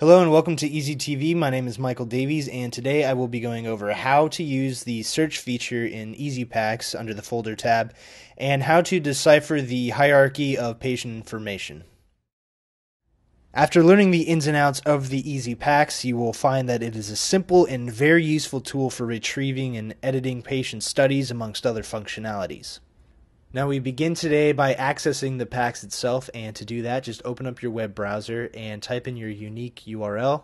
Hello and welcome to EESiTV. My name is Michael Davies, and today I will be going over how to use the search feature in EESiPACS under the folder tab and how to decipher the hierarchy of patient information. After learning the ins and outs of the EESiPACS, you will find that it is a simple and very useful tool for retrieving and editing patient studies amongst other functionalities. Now we begin today by accessing the PACS itself, and to do that, just open up your web browser and type in your unique URL,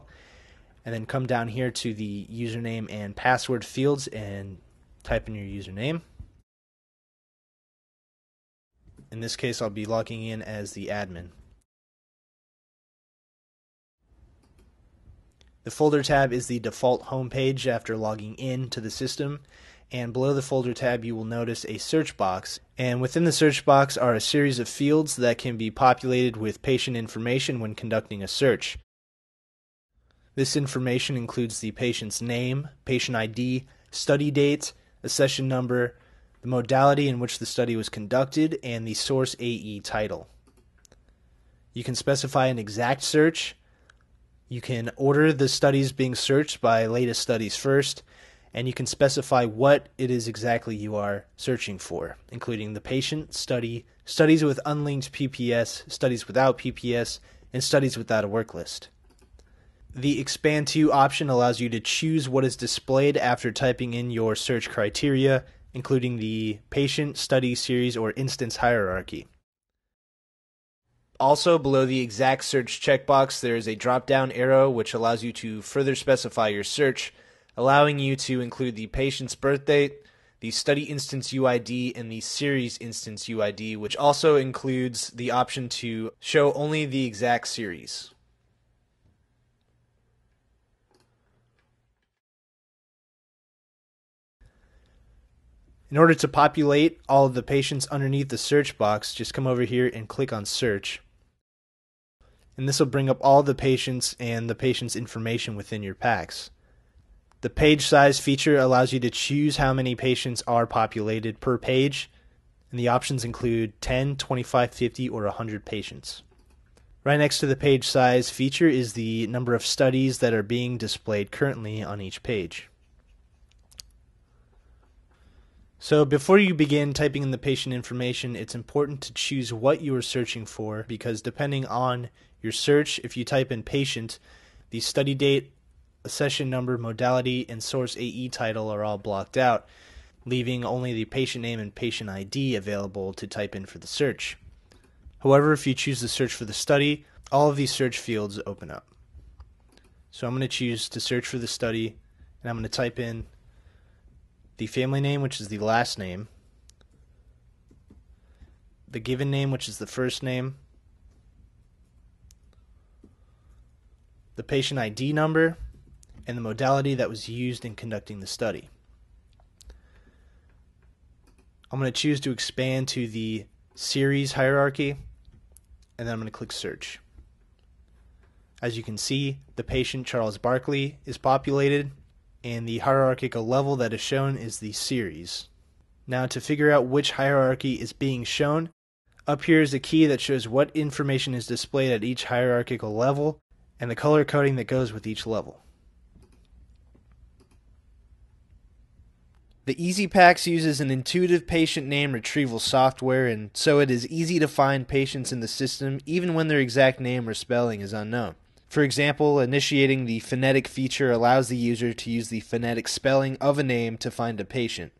and then come down here to the username and password fields and type in your username. In this case, I'll be logging in as the admin. The folder tab is the default home page after logging in to the system and below the folder tab you will notice a search box and within the search box are a series of fields that can be populated with patient information when conducting a search. This information includes the patient's name, patient ID, study date, accession number, the modality in which the study was conducted, and the source AE title. You can specify an exact search. You can order the studies being searched by latest studies first, and you can specify what it is exactly you are searching for, including the patient, study, studies with unlinked PPS, studies without PPS, and studies without a work list. The Expand To option allows you to choose what is displayed after typing in your search criteria, including the patient, study, series, or instance hierarchy. Also, below the exact search checkbox, there is a drop down arrow which allows you to further specify your search allowing you to include the patient's birth date, the study instance UID, and the series instance UID, which also includes the option to show only the exact series. In order to populate all of the patients underneath the search box, just come over here and click on search. And this will bring up all the patients and the patient's information within your PACS. The page size feature allows you to choose how many patients are populated per page, and the options include 10, 25, 50, or 100 patients. Right next to the page size feature is the number of studies that are being displayed currently on each page. So before you begin typing in the patient information, it's important to choose what you are searching for because depending on your search, if you type in patient, the study date accession number, modality, and source AE title are all blocked out, leaving only the patient name and patient ID available to type in for the search. However, if you choose to search for the study, all of these search fields open up. So I'm going to choose to search for the study, and I'm going to type in the family name, which is the last name, the given name, which is the first name, the patient ID number, and the modality that was used in conducting the study. I'm going to choose to expand to the series hierarchy, and then I'm going to click search. As you can see, the patient Charles Barkley is populated, and the hierarchical level that is shown is the series. Now, to figure out which hierarchy is being shown, up here is a key that shows what information is displayed at each hierarchical level and the color coding that goes with each level. The EESiPACS uses an intuitive patient name retrieval software, and so it is easy to find patients in the system even when their exact name or spelling is unknown. For example, initiating the phonetic feature allows the user to use the phonetic spelling of a name to find a patient.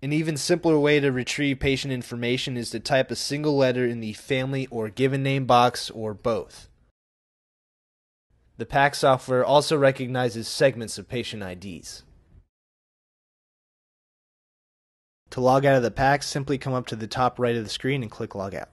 An even simpler way to retrieve patient information is to type a single letter in the family or given name box or both. The PAC software also recognizes segments of patient IDs. To log out of the pack, simply come up to the top right of the screen and click Log Out.